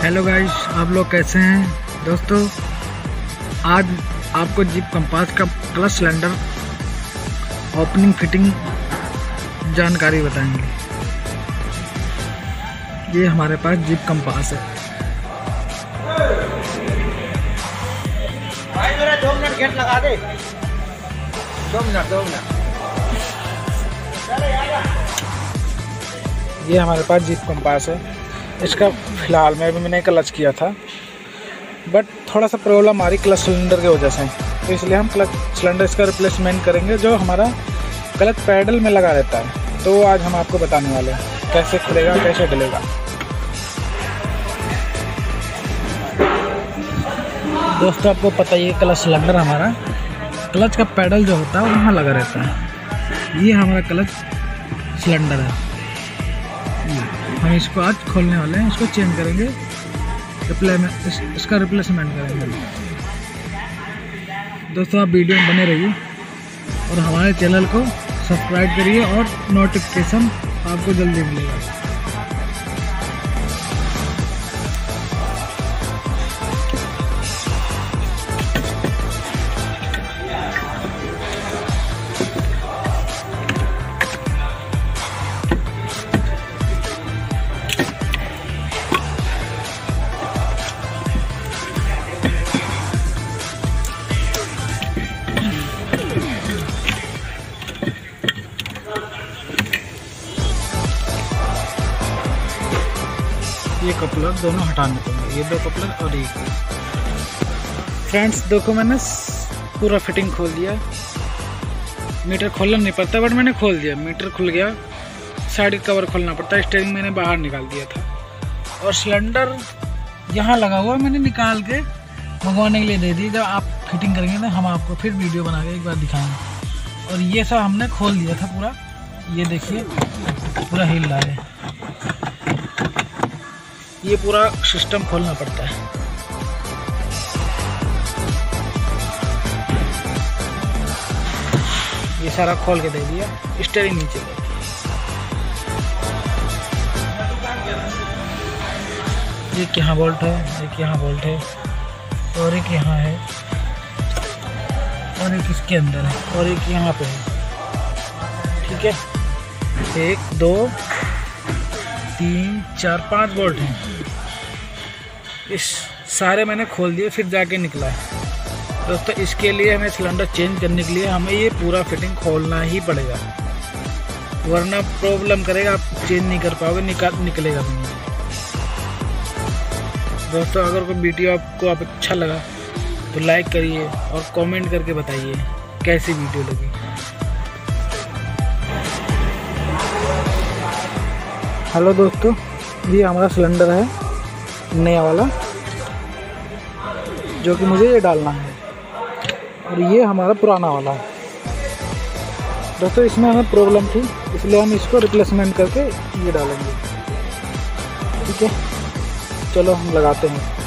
Hello guys आप लोग कैसे हैं? दोस्तों आज आपको जीप कंपास का प्लस सिलेंडर ओपनिंग फिटिंग जानकारी बताएँगे। ये हमारे पास जीप कंपास है। भाई मेरा दो मिनट गेट लगा दे। दो मिनट दो मिनट। ये हमारे पास जीप कंपास है। इसका फ़िलहाल में अभी मैंने क्लच किया था। बट थोड़ा सा प्रॉब्लम आ रही क्लच सिलेंडर की वजह से। तो इसलिए हम क्लच सिलेंडर इसका रिप्लेसमेंट करेंगे, जो हमारा क्लच पैडल में लगा रहता है। तो आज हम आपको बताने वाले हैं, कैसे खुलेगा, कैसे डलेगा दोस्तों, आपको पता ही है क्लच सिलेंडर हमारा क्लच का पैडल जो होता है वहाँ लगा रहता है। ये हमारा क्लच सिलेंडर है। हम इसको आज खोलने वाले हैं इसको चेंज करेंगे। रिप्लेमेंट इस, इसका रिप्लेसमेंट करेंगे। दोस्तों आप वीडियो में बने रहिए और हमारे चैनल को सब्सक्राइब करिए और नोटिफिकेशन आपको जल्दी मिलेगा। ये कपलर दोनों हटाने पड़ेंगे ये दो कपलर और एक फ्रेंड्स देखो मैंने पूरा फिटिंग खोल दिया। मीटर खोलना नहीं पड़ता बट मैंने खोल दिया। मीटर खुल गया। साइड कवर खोलना पड़ता है स्टेरिंग मैंने बाहर निकाल दिया था। और सिलेंडर यहाँ लगा हुआ मैंने निकाल के मंगवाने के लिए दे दी जब आप फिटिंग करेंगे ना, हम आपको फिर वीडियो बना के एक बार दिखाएँगे। और ये सब हमने खोल दिया था पूरा। ये देखिए, पूरा हिल रहा है। ये पूरा सिस्टम खोलना पड़ता है। ये सारा खोल के दे दिया स्टेरिंग नीचे एक यहाँ बोल्ट है, एक यहाँ बोल्ट है, और एक यहाँ है, और एक इसके अंदर है, और एक यहाँ पे है। ठीक है? एक, दो तीन, चार, पाँच बोल्ट हैं इस सारे मैंने खोल दिए, फिर जाके निकला। दोस्तों, इसके लिए हमें सिलेंडर चेंज करने के लिए हमें ये पूरा फिटिंग खोलना ही पड़ेगा। वरना प्रॉब्लम करेगा, आप चेंज नहीं कर पाओगे निकाल निकलेगा नहीं। दोस्तों, अगर कोई वीडियो आपको आप अच्छा लगा तो लाइक करिए और कमेंट करके बताइए, कैसी वीडियो लगी। हेलो दोस्तों, ये हमारा सिलेंडर है, नया वाला, जो कि मुझे ये डालना है। और ये हमारा पुराना वाला है। दोस्तों, इसमें हमें प्रॉब्लम थी, इसलिए हम इसको रिप्लेसमेंट करके ये डालेंगे। ठीक है? चलो, हम लगाते हैं।